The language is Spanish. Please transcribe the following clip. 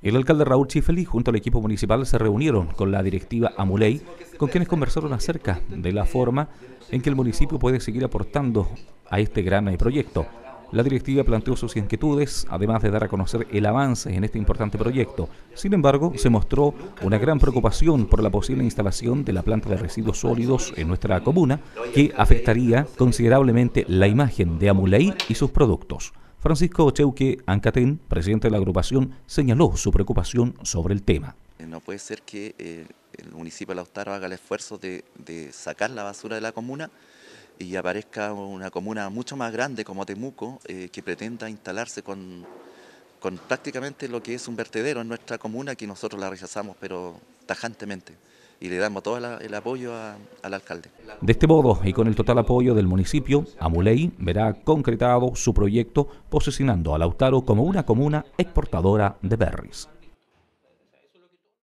El alcalde Raúl Chifeli junto al equipo municipal se reunieron con la directiva Amuley, con quienes conversaron acerca de la forma en que el municipio puede seguir aportando a este gran proyecto. La directiva planteó sus inquietudes, además de dar a conocer el avance en este importante proyecto. Sin embargo, se mostró una gran preocupación por la posible instalación de la planta de residuos sólidos en nuestra comuna, que afectaría considerablemente la imagen de Amuley y sus productos. Francisco Cheuque Ancatén, presidente de la agrupación, señaló su preocupación sobre el tema. Eh, no puede ser que eh, el municipio de Lautaro haga el esfuerzo de, sacar la basura de la comuna y aparezca una comuna mucho más grande como Temuco eh, que pretenda instalarse con prácticamente lo que es un vertedero en nuestra comuna que nosotros la rechazamos pero tajantemente y le damos todo el apoyo al alcalde. De este modo, y con el total apoyo del municipio, Amuley verá concretado su proyecto posicionando a Lautaro como una comuna exportadora de berries.